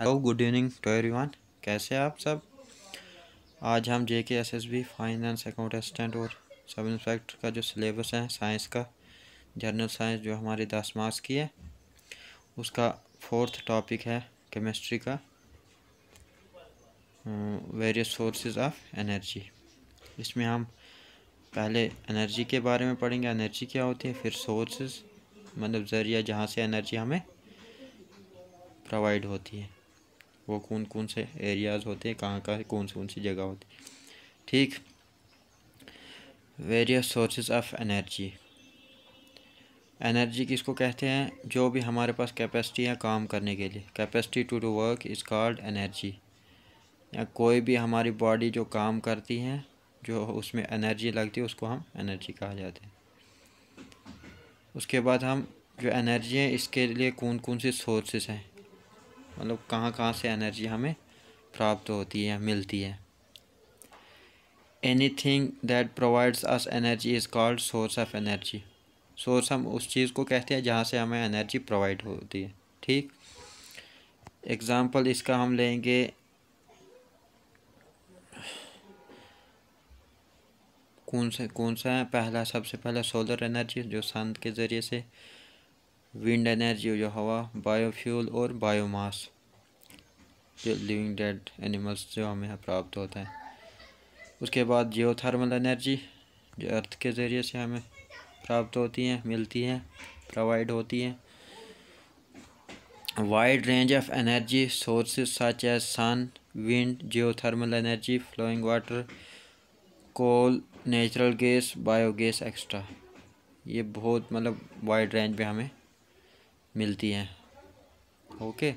Hello good evening to everyone कैसे आप सब? आज हम J K S S B finance account और सब इंस्पेक्टर का जो सिलेबस है साइंस का जनरल साइंस जो हमारे दस मार्क्स की है, उसका फोर्थ टॉपिक है केमिस्ट्री का वेरियस सोर्सेज ऑफ़ एनर्जी इसमें हम पहले एनर्जी के बारे में पढ़ेंगे एनर्जी क्या होती है, फिर सोर्सेज मतलब ज़रिया जहाँ से एनर्जी हमें प्रोवाइड होती है। वो कौन कौन से एरियाज़ होते हैं, कहाँ कहाँ, कौन सी कौन सी जगह होती ठीक। Various sources of energy energy किसको कहते हैं? जो भी हमारे पास कैपेसिटी है काम करने के लिए। Capacity to do work is called energy या कोई भी हमारी बॉडी जो काम करती है, जो उसमें एनर्जी लगती है, उसको हम एनर्जी कहा जाते हैं। उसके बाद हम जो एनर्जी है, इसके लिए कौन कौन से सोर्सेज हैं? मतलब कहाँ कहाँ से एनर्जी हमें प्राप्त होती है, मिलती है। Anything that provides us energy is called source of energy source हम उस चीज़ को कहते हैं जहाँ से हमें एनर्जी प्रोवाइड होती है। ठीक? एग्ज़ाम्पल इसका हम लेंगे। कौन सा कौन सा है? पहला, सबसे पहला सोलर एनर्जी जो सन के ज़रिए से विंड एनर्जी जो हवा बायोफ्यूल और बायोमास जो लिविंग डेड एनिमल्स जो हमें प्राप्त होता है। उसके बाद जियोथर्मल एनर्जी जो अर्थ के ज़रिए से हमें प्राप्त होती हैं, मिलती हैं प्रोवाइड होती हैं। Wide range of energy sources such as sun wind geothermal energy flowing water coal natural gas biogas extra ये बहुत मतलब वाइड रेंज पे हमें मिलती हैं। ओके।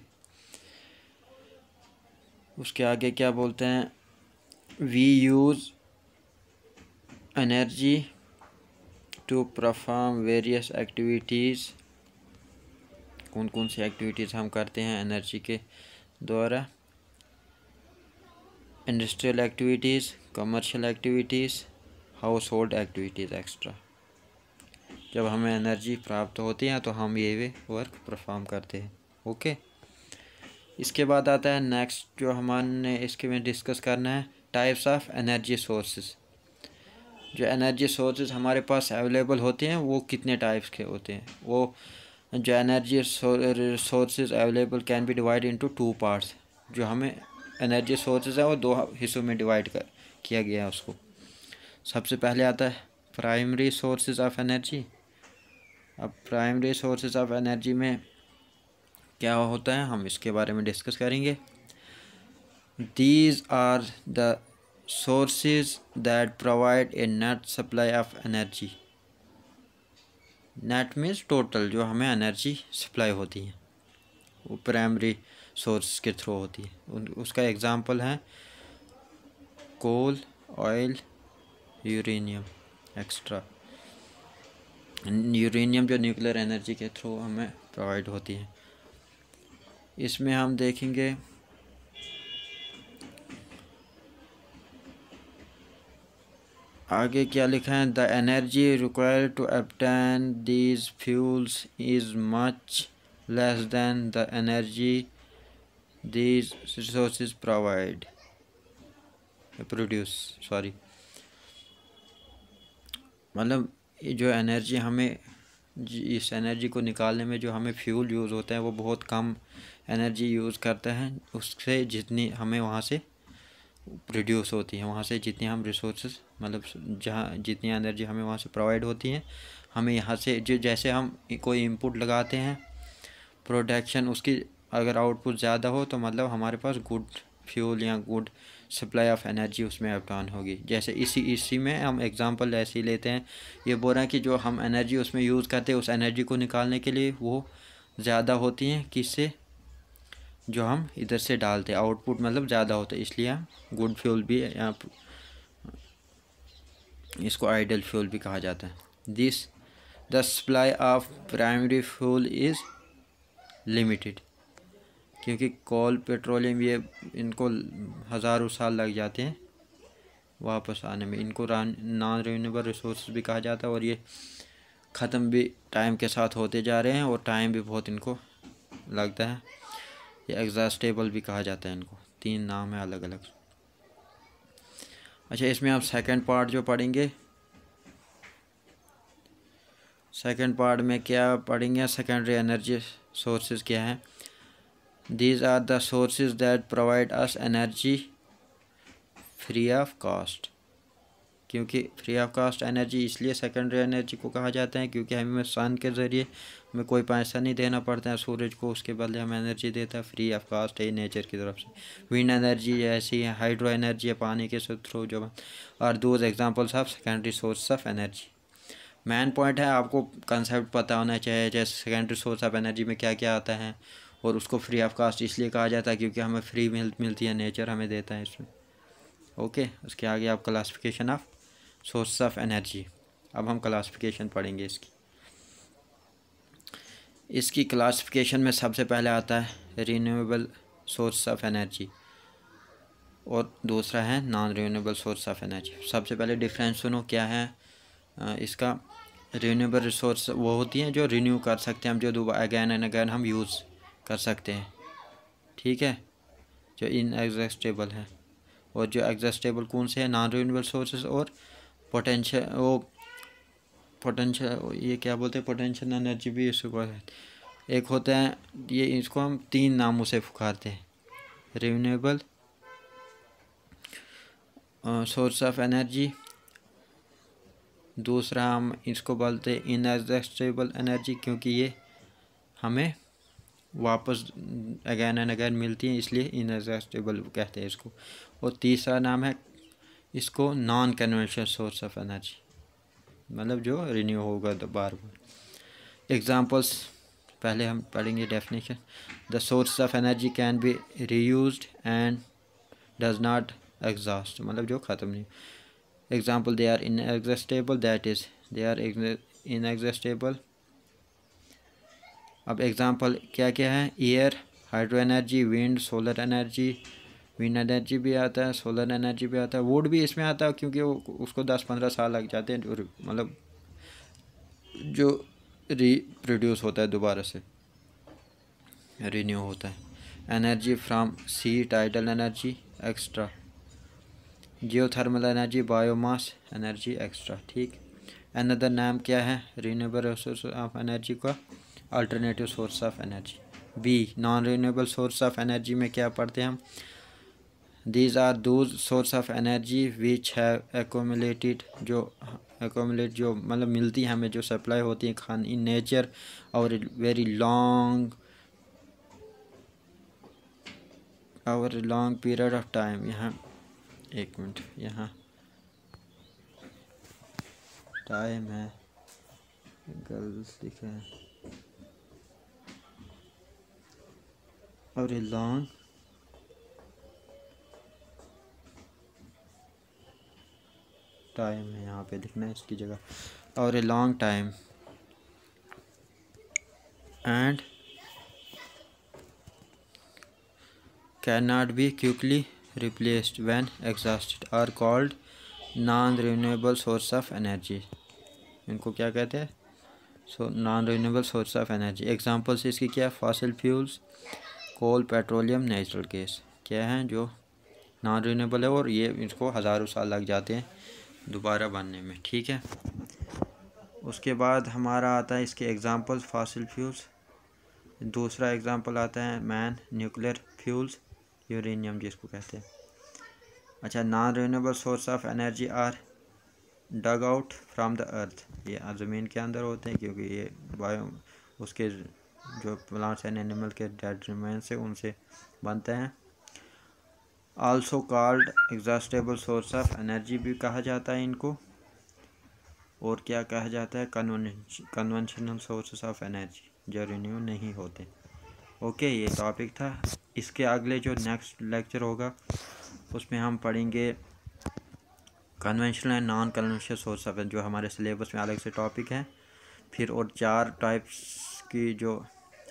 उसके आगे क्या बोलते हैं? We use energy to perform various activities कौन कौन सी एक्टिविटीज़ हम करते हैं एनर्जी के द्वारा? Industrial activities commercial activities household activities extra जब हमें एनर्जी प्राप्त होती है तो हम ये वर्क परफॉर्म करते हैं ओके इसके बाद आता है नेक्स्ट जो हमारे इसके में डिस्कस करना है टाइप्स ऑफ़ एनर्जी सोर्सेज जो एनर्जी सोर्सेज हमारे पास अवेलेबल होते हैं, वो कितने टाइप्स के होते हैं? वो जो energy sources available can be divide into two parts जो हमें एनर्जी सोर्सेज है, वो दो हिस्सों में डिवाइड कर, किया गया है उसको। सबसे पहले आता है प्राइमरी सोर्सेज ऑफ़ एनर्जी अब प्राइमरी सोर्सेज ऑफ़ एनर्जी में क्या होता है, हम इसके बारे में डिस्कस करेंगे। These are the sources that provide a net supply of energy net means total जो हमें एनर्जी सप्लाई होती है। वो प्राइमरी सोर्स के थ्रू होती है। उसका एग्ज़ाम्पल है coal oil uranium extra uranium जो न्यूक्लियर एनर्जी के थ्रू हमें प्रोवाइड होती है। इसमें हम देखेंगे आगे क्या लिखा है? The energy require to obtain these fuels is much less than the energy these resource provide produce sorry मतलब जो एनर्जी हमें इस एनर्जी को निकालने में जो हमें फ्यूल यूज़ होता है, वो बहुत कम एनर्जी यूज़ करता है। उससे जितनी हमें वहाँ से प्रोड्यूस होती है, वहाँ से जितनी हम रिसोर्स मतलब जहाँ जितनी एनर्जी हमें वहाँ से प्रोवाइड होती है, हमें यहाँ से जो, जैसे हम कोई इनपुट लगाते हैं प्रोडक्शन उसकी अगर आउटपुट ज़्यादा हो तो मतलब हमारे पास गुड फ्यूल या गुड सप्लाई ऑफ़ एनर्जी उसमें अपटान होगी। जैसे इसी इसी में हम एग्ज़ाम्पल ऐसे लेते हैं। ये बोल रहे हैं कि जो हम एनर्जी उसमें यूज़ करते हैं, उस एनर्जी को निकालने के लिए वो ज़्यादा होती हैं। किससे? जो हम इधर से डालते हैं। आउटपुट मतलब ज़्यादा होता है। इसलिए हम गुड फ्यूल भी इसको आइडल फ्यूल भी कहा जाता है। This the supply of primary fuel is limited क्योंकि कोल पेट्रोलियम ये इनको हज़ारों साल लग जाते हैं वापस आने में। इनको नॉन रिन्यूएबल रिसोर्स भी कहा जाता है और ये ख़त्म भी टाइम के साथ होते जा रहे हैं और टाइम भी बहुत इनको लगता है। ये एग्जास्टेबल भी कहा जाता है इनको। तीन नाम है अलग अलग अच्छा इसमें आप सेकंड पार्ट जो पढ़ेंगे सेकंड पार्ट में क्या पढ़ेंगे? सेकेंडरी एनर्जी सोर्सेज क्या हैं? These are the sources that provide us energy free of cost क्योंकि फ्री ऑफ़ कास्ट एनर्जी इसलिए सेकेंडरी एनर्जी को कहा जाता है क्योंकि हमें सन के ज़रिए हमें कोई पैसा नहीं देना पड़ता है, सूरज को, उसके बदले हमें एनर्जी देता है फ्री ऑफ़ कास्ट है नेचर की तरफ़ से। विंड एनर्जी ऐसी है हाइड्रो एनर्जी है, पानी के थ्रू जो और those examples of secondary source of energy main point है, आपको कंसेप्ट पता होना चाहिए, जैसे सेकेंडरी सोर्स ऑफ़ एनर्जी में क्या क्या आता है। और उसको फ्री ऑफ़ कास्ट इसलिए कहा जाता है क्योंकि हमें फ्री मिल, मिलती है नेचर हमें देता है इसमें। ओके उसके आगे आप classification of source of energy अब हम क्लासिफिकेशन पढ़ेंगे इसकी। इसकी क्लासिफिकेशन में सबसे पहले आता है रीन्यूएबल सोर्स ऑफ़ एनर्जी और दूसरा है non renewable source of energy सबसे पहले डिफरेंस सुनो, क्या है? इसका रीन्यूएबल रिसोर्स वो होती हैं जो रिन्यू कर सकते हैं, हम जो दोबारा अगैन एंड अगैन हम यूज़ कर सकते हैं। ठीक है? जो इन एग्जस्टेबल है। और जो एग्जस्टेबल कौन से हैं? नॉन रीन्यूएबल सोर्सेज और पोटेंशियल वो पोटेंशियल ये क्या बोलते हैं? पोटेंशियल एनर्जी भी इसको एक होता है, ये इसको हम तीन नामों से पुकारते हैं। रिन्यूएबल सोर्स ऑफ़ एनर्जी दूसरा हम इसको बोलते हैं इनएग्जस्टेबल एनर्जी क्योंकि ये हमें वापस अगैन एंड अगैन मिलती हैं, इसलिए इनएग्जस्टेबल कहते हैं इसको। और तीसरा नाम है, इसको non conventional source of energy मतलब जो रिन्यू होगा बार बार। एग्ज़ाम्पल्स पहले हम पढ़ेंगे definition the source of energy can be reuse and does not exhaust मतलब जो ख़त्म नहीं। Example they are inexhaustible that is they are inexhaustible अब एग्ज़ाम्पल क्या क्या है? Air hydro energy wind solar energy wind energy भी आता है सोलर एनर्जी भी आता है। वुड भी इसमें आता है क्योंकि उसको दस पंद्रह साल लग जाते हैं जो मतलब जो री प्रोड्यूस होता है दोबारा से रीन्यू होता है। Energy from sea tidal energy extra geothermal energy biomass energy extra ठीक। अनदर नाम क्या है? रीन्यूएबल रिसोर्स ऑफ़ एनर्जी का। Alternative source of energy B non renewable source of energy में क्या पढ़ते हैं हम? These are those source of energy which have accumulated जो एकोमलेट जो मतलब मिलती है हमें, जो सप्लाई होती है खान इन नेचर और वेरी लॉन्ग और लॉन्ग पीरियड ऑफ़ टाइम यहाँ, एक मिनट, यहाँ टाइम है। गर्ल्स लिखा है। और लॉन्ग टाइम है यहाँ पे लिखना है इसकी जगह। और a long time and can not be quickly replaced when exhausted are called non renewable source of energy इनको क्या कहते हैं? So non renewable source of energy examples इसकी क्या है? Fossil fuels coal petroleum natural gas, क्या हैं जो नॉन रिन्यूएबल है और ये इसको हज़ारों साल लग जाते हैं दोबारा बनने में, ठीक है? उसके बाद हमारा आता है इसके एग्ज़ाम्पल्स फासिल फ्यूल्स दूसरा एग्ज़ाम्पल आता है मैन न्यूक्लियर फ्यूल्स यूरेनियम जिसको कहते हैं। अच्छा non renewable source of energy are dug out from the earth ये ज़मीन के अंदर होते हैं क्योंकि ये बायो उसके जो प्लांट्स एंड एनिमल के डेड रिमेन से उनसे बनते हैं। Also called exhaustible source of energy भी कहा जाता है इनको। और क्या कहा जाता है? कन्वेंशनल सोर्सेस ऑफ़ एनर्जी, जो रिन्यू नहीं होते। ओके, ये टॉपिक था। इसके अगले जो नेक्स्ट लेक्चर होगा, उसमें हम पढ़ेंगे conventional and non conventional source of जो हमारे सिलेबस में अलग से टॉपिक है। फिर और चार टाइप्स की जो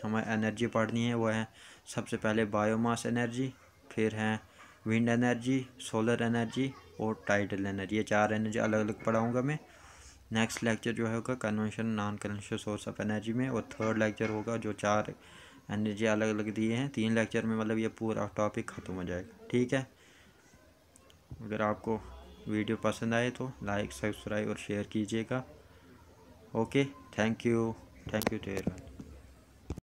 हमें एनर्जी पढ़नी है, वो है सबसे पहले बायोमास एनर्जी फिर हैं विंड एनर्जी सोलर एनर्जी और टाइडल एनर्जी ये चार एनर्जी अलग अलग पढ़ाऊँगा मैं। नेक्स्ट लेक्चर जो होगा convention non conventional source of energy में और थर्ड लेक्चर होगा जो चार एनर्जी अलग अलग दिए हैं। तीन लेक्चर में मतलब ये पूरा टॉपिक ख़त्म हो जाएगा। ठीक है? अगर आपको वीडियो पसंद आए तो लाइक सब्सक्राइब और शेयर कीजिएगा। Okay thank you thank you to